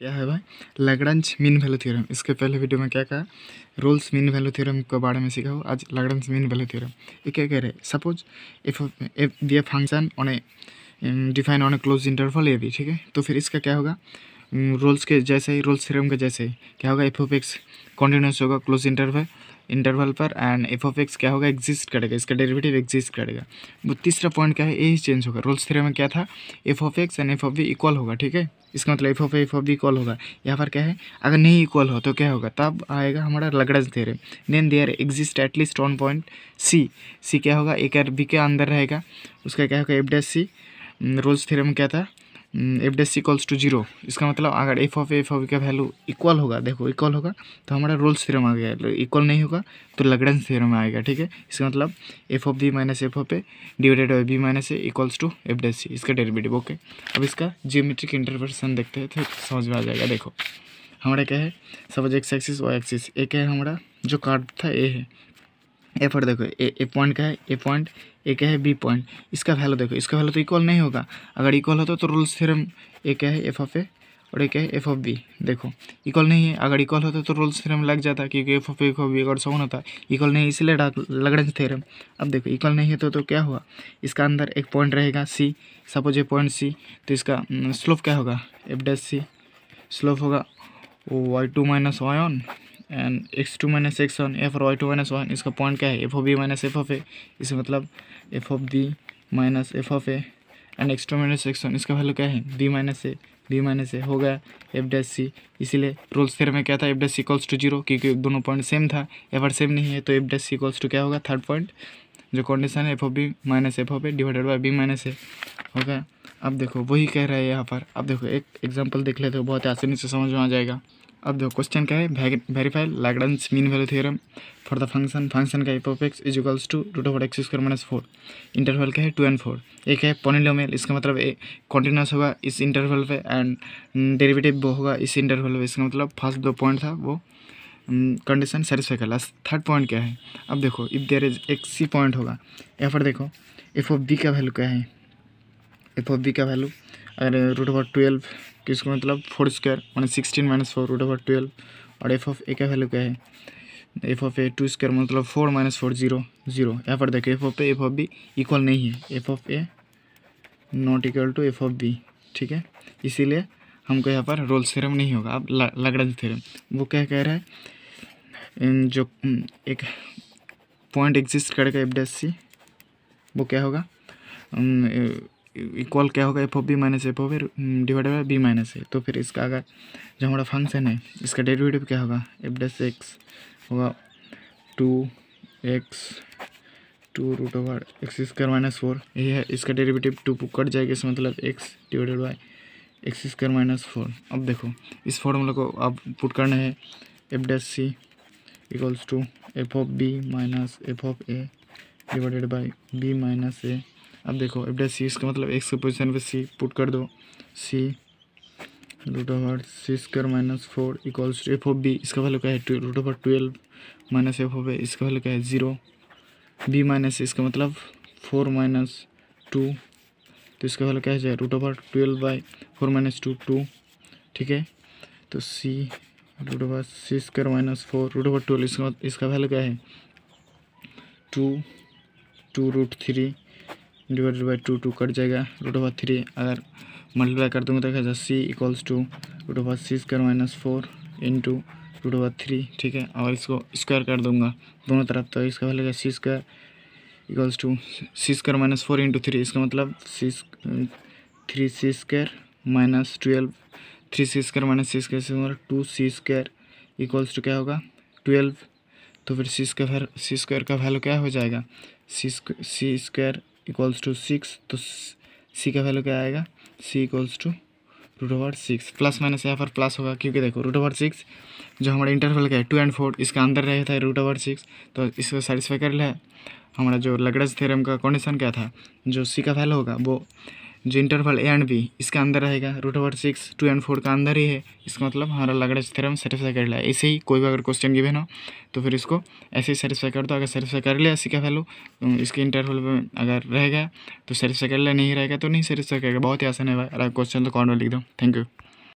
क्या है भाई? लैग्रेंज मीन वैल्यू थ्योरम इसके पहले वीडियो में क्या कहा? रोल्स मीन वैल्यू थ्योरम के बारे में सीखा हो आज लैग्रेंज मीन वैल्यू थ्योरम ये क्या कह रहे हैं? सपोज़ इफ़ एफ़ दिया function on a define on a close interval a भी ठीक है? तो फिर इसका क्या होगा? रोल्स के जैसे ही रोल्स थ्योरम के जैसे ही, क्या होगा? एफ़ ऑफ़ एक्स कॉन्टिन्यूस होगा क्लोज इंटरवल इंटरवल पर एंड एफ़ ऑफ़ एक्स क्या होगा? एग्जिस्ट करेगा। इसका डेरिवेटिव एग्जिस्ट करेगा। तीसरा पॉइंट क्या है? यही चेंज होगा। रोल्स थ्योरम में क्या था? F of x and f of b equal होगा, ठीक है? इसका मतलब f of f of b equal होगा। यहाँ पर क्या है? अगर नहीं इक्वल हो तो क्या होगा? तब आएगा हमारा Lagrange theorem then there exist at least one point c c क्या होगा? एक आर बी के अंदर रहेगा। उसका क्या होगा? F dash c Rolle's theorem क्या था? F dash equals to zero इसका मतलब अगर एफ़ ऑफ़ एफ़ ऑफ़ का वैल्यू इक्वल होगा, देखो इक्वल होगा तो हमारा रोल्स थ्योरम आ गया। इक्वल नहीं होगा तो लगडेंस थ्योरम आएगा, ठीक है? इसका मतलब f of b minus f of a divided by b minus a equals to f dash c इसका डेरिवेटिव ओके अब इसका जियोमेट्रिक इंटरप्रिटेशन देखते हैं तो समझ में आ जाएगा, देखो। हमारा क्या है? Suppose x axis y axis एक है हमारा? जो कार्ड था ए है। ए पर देखो ए ए पॉइंट का है ए पॉइंट ए क्या है? बी पॉइंट इसका वैल्यू देखो इसका वैल्यू तो इक्वल नहीं होगा। अगर इक्वल होता तो रूल्स थ्योरम ए क्या है? एफ़ ऑफ़ ए और ए क्या है? एफ़ ऑफ़ बी देखो इक्वल नहीं है। अगर इक्वल होता तो रूल्स थ्योरम लग जाता क्योंकि f of f of b अगर सवन होता। इक्वल नहीं इसलिए लगड़न थ्योरम अब देखो इक्वल नहीं है तो, तो क्या हुआ? इसका अंदर एक पॉइंट रहेगा सी सपोज़ ए पॉइंट सी तो इसका स्लोप क्या होगा? एफ़ डैश सी स्लोप होगा y two minus y one and x two minus x one, f और वाई टू माइनस वन, इसका पॉइंट क्या है? F of b minus f of a. इसे मतलब f of b minus f of a. And x two minus x one, इसका value क्या है? B minus a b minus a हो गया एफ़ डैश सी। इसीलिए रोल्स थेर में क्या था? F dash c equals to zero क्योंकि दोनों पॉइंट सेम था। एफ़ आर सेम नहीं है तो f dash c equals to क्या होगा? थर्ड पॉइंट जो कंडीशन है, f of b minus f of a divided by b minus a हो गया। अब देखो, वही कह रहा है यहाँ पर। अब देखो, एक एग्ज़ाम्पल देख लेते हो, बहुत आसानी से समझ में आ जाएगा। अब देखो क्वेश्चन क्या है? Verify Lagrange mean value theorem for the function function का f of x is equals to root of x square minus four interval क्या है? टू एंड फोर एक है पॉनिलोमियल इसका मतलब कॉन्टिन्यूस होगा इस इंटरवल पे एंड डेरिवेटिव होगा इस इंटरवल पे। इसका मतलब फ़र्स्ट दो पॉइंट था, वो कंडीशन सेटिस्फाई कर लास्ट थर्ड पॉइंट क्या है? अब देखो इफ़ देर इज़ एक सी पॉइंट होगा। यहाँ पर देखो एफ़ ऑफ़ बी का वैल्यू क्या है? एफ़ ऑफ़ बी का वैल्यू अगर रूट ओवर ट्वेल्व किसको मतलब फोर स्क्वायर मैंने sixteen minus four root over twelve और एफ़ ऑफ़ ए का वैल्यू क्या है? F of a two square मतलब four minus four zero zero यहाँ पर देखो f of a f of b equal नहीं है। F of a not equal to f of b ठीक है? इसीलिए हमको यहाँ पर रोल थ्योरम नहीं होगा। अब लगड़ा थ्योरम वो क्या कह रहा है? जो एक पॉइंट एग्जिस्ट करेगा एफ़ डैश सी वो क्या होगा? इक्वल क्या होगा? F of b minus f of a divide by b minus a तो फिर इसका अगर जो हमारा फ़ंक्शन है, इसका डेरिवेटिव क्या होगा? एफ़ डस एक्स होगा two x two root over x square minus four ये है, इसका डेरिवेटिव टू कट जाएगा, इसका मतलब x divided by x square minus four अब देखो, इस फॉर्मूला को अब पुट करना है। F dash c equals to f of b minus f of a divided by b minus a अब देखो एफ़ डैश सी इसका मतलब एक्स के पोजीशन पे सी पुट कर दो। C root over c square minus four equals to f of b इसका value क्या है? Root over twelve minus f of a इसका वैल्यू क्या है? ज़ीरो बी माइनस इसका मतलब फोर माइनस टू तो इसका वैल्यू क्या है? Root over twelve by four minus two two ठीक है? तो c root over c square minus four root over twelve इसका इसका वैल्यू क्या है? Two two root three divided by two two cut जाएगा। रूट ओवर थ्री अगर multiply कर दूँगा तो क्या c equals to root over c square minus four into root over three ठीक है? और इसको स्क्वायर कर दूँगा दोनों तरफ़ तो इसका value C square equals to C square minus four into three इसका मतलब C three C square minus twelve three C square minus C square two C square equals to क्या होगा? ट्वेल्व तो फिर सी स्क्वायर सी स्क्वायर का value क्या हो जाएगा? C C square equals to six तो सी का वैल्यू क्या आएगा? C equals to root over six plus minus यहाँ पर प्लस होगा, क्योंकि देखो रूट ओवर सिक्स जो हमारा इंटरवल का है टू एंड फोर इसका अंदर रहता है रूट ओवर सिक्स तो इसको सेटिस्फाई कर लिया। हमारा जो लगड़ज थ्योरम का कंडीशन क्या था? जो सी का वैल्यू होगा, वो जो इंटरवल ए एंड बी इसके अंदर रहेगा root over six two and four का अंदर ही है। इसका मतलब हमारा लगड़ज थ्योरम सेटिस्फाई कर लिया। ऐसे ही कोई भी अगर क्वेश्चन गिवन हो तो फिर इसको ऐसे ही सेटिस्फाई कर दो। अगर सेटिस्फाई कर लिया सी का वैल्यू इसके इंटरवल में अगर रहेगा तो सेटिस्फाई कर लिया, नहीं रहेगा तो नहीं सेटिस्फाई करेगा। बहुत ही आसान है भाई। अगर क्वेश्चन तो कॉर्नर लिख दो। Thank you